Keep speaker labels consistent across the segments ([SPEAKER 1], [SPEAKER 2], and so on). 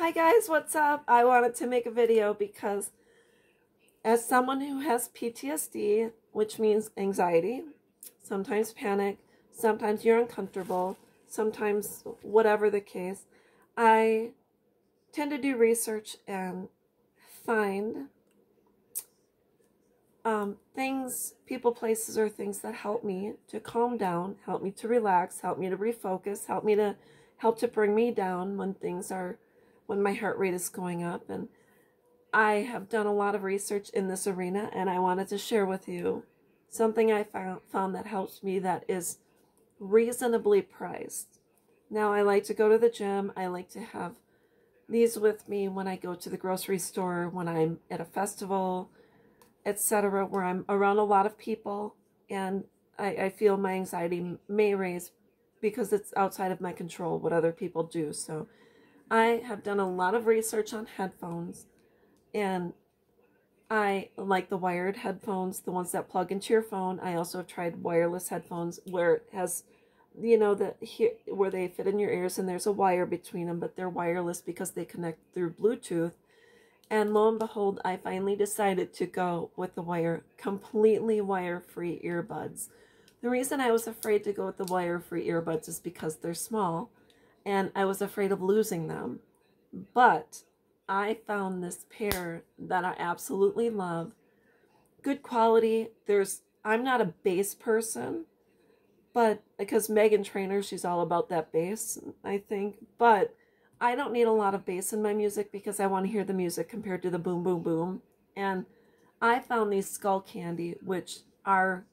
[SPEAKER 1] Hi guys, what's up? I wanted to make a video because as someone who has PTSD, which means anxiety, sometimes panic, sometimes you're uncomfortable, sometimes whatever the case, I tend to do research and find um, things, people, places, or things that help me to calm down, help me to relax, help me to refocus, help me to help to bring me down when things are when my heart rate is going up. And I have done a lot of research in this arena and I wanted to share with you something I found, found that helps me that is reasonably priced. Now, I like to go to the gym. I like to have these with me when I go to the grocery store, when I'm at a festival, etc., where I'm around a lot of people and I, I feel my anxiety may raise because it's outside of my control what other people do. So I have done a lot of research on headphones and I like the wired headphones, the ones that plug into your phone. I also have tried wireless headphones where it has, you know, the here where they fit in your ears and there's a wire between them, but they're wireless because they connect through Bluetooth. And lo and behold, I finally decided to go with the wire, completely wire-free earbuds. The reason I was afraid to go with the wire-free earbuds is because they're small and I was afraid of losing them. But I found this pair that I absolutely love. Good quality. There's I'm not a bass person, but because Meghan Trainor, she's all about that bass, I think. But I don't need a lot of bass in my music because I want to hear the music compared to the boom boom boom. And I found these Skullcandy, which are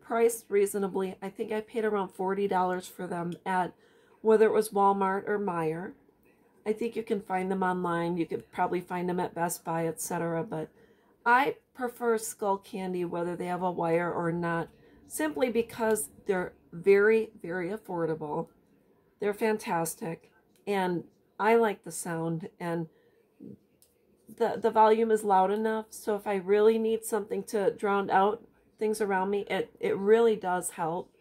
[SPEAKER 1] priced reasonably. I think I paid around $40 for them at whether it was Walmart or Meijer. I think you can find them online. You could probably find them at Best Buy, etc. But I prefer Skullcandy whether they have a wire or not, simply because they're very, very affordable. They're fantastic, and I like the sound, and the, the volume is loud enough, so if I really need something to drown out things around me, it, it really does help.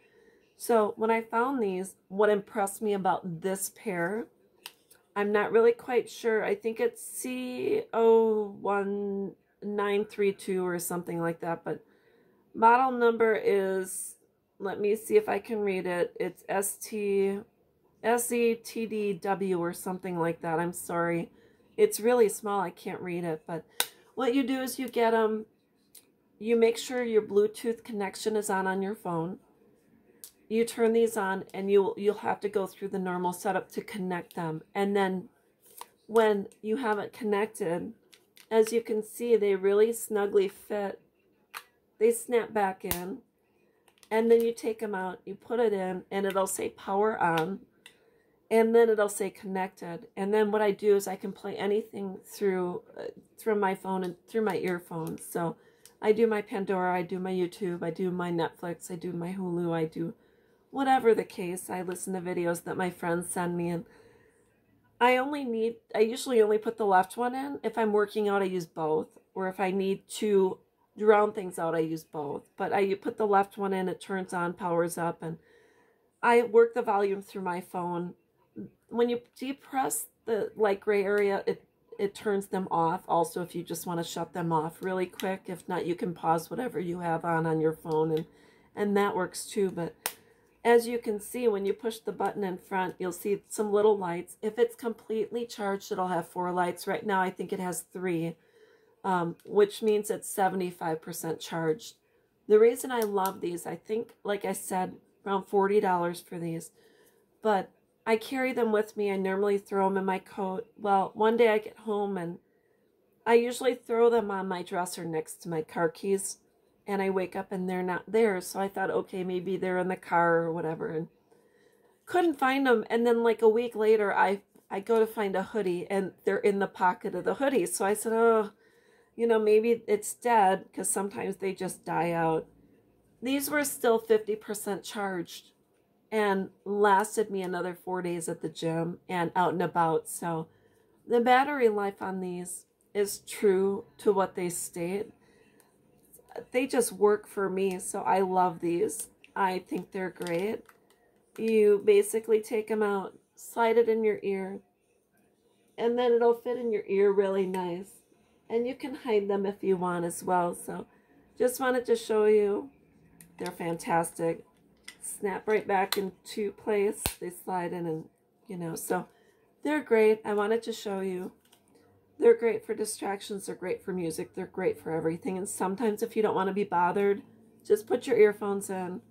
[SPEAKER 1] So when I found these, what impressed me about this pair, I'm not really quite sure. I think it's C01932 or something like that, but model number is, let me see if I can read it. It's ST, SETDW or something like that. I'm sorry. It's really small. I can't read it, but what you do is you get them, you make sure your Bluetooth connection is on on your phone you turn these on and you'll you'll have to go through the normal setup to connect them. And then when you have it connected as you can see they really snugly fit. They snap back in. And then you take them out you put it in and it'll say power on. And then it'll say connected. And then what I do is I can play anything through uh, through my phone and through my earphones. So I do my Pandora I do my YouTube I do my Netflix I do my Hulu I do whatever the case, I listen to videos that my friends send me and I only need, I usually only put the left one in. If I'm working out, I use both. Or if I need to drown things out, I use both. But I put the left one in, it turns on, powers up, and I work the volume through my phone. When you depress the light gray area, it it turns them off. Also, if you just want to shut them off really quick. If not, you can pause whatever you have on on your phone, and, and that works too. But as you can see, when you push the button in front, you'll see some little lights. If it's completely charged, it'll have four lights. Right now, I think it has three, um, which means it's 75% charged. The reason I love these, I think, like I said, around $40 for these, but I carry them with me. I normally throw them in my coat. Well, one day I get home and I usually throw them on my dresser next to my car keys and I wake up and they're not there. So I thought, okay, maybe they're in the car or whatever. And couldn't find them. And then like a week later, I, I go to find a hoodie and they're in the pocket of the hoodie. So I said, oh, you know, maybe it's dead because sometimes they just die out. These were still 50% charged and lasted me another four days at the gym and out and about. So the battery life on these is true to what they state they just work for me. So I love these. I think they're great. You basically take them out, slide it in your ear, and then it'll fit in your ear really nice. And you can hide them if you want as well. So just wanted to show you. They're fantastic. Snap right back into place. They slide in and, you know, so they're great. I wanted to show you. They're great for distractions. They're great for music. They're great for everything. And sometimes if you don't want to be bothered, just put your earphones in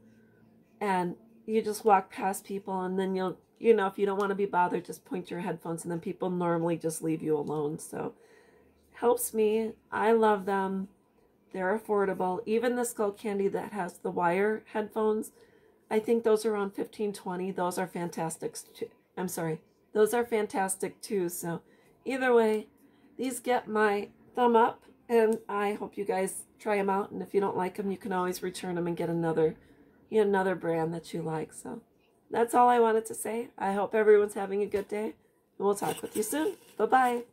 [SPEAKER 1] and you just walk past people and then you'll, you know, if you don't want to be bothered, just point your headphones and then people normally just leave you alone. So helps me. I love them. They're affordable. Even the Skullcandy that has the wire headphones, I think those are around 15 20 Those are fantastic. Too. I'm sorry. Those are fantastic too. So either way, these get my thumb up and I hope you guys try them out. And if you don't like them, you can always return them and get another, you know, another brand that you like. So that's all I wanted to say. I hope everyone's having a good day and we'll talk with you soon. Bye-bye.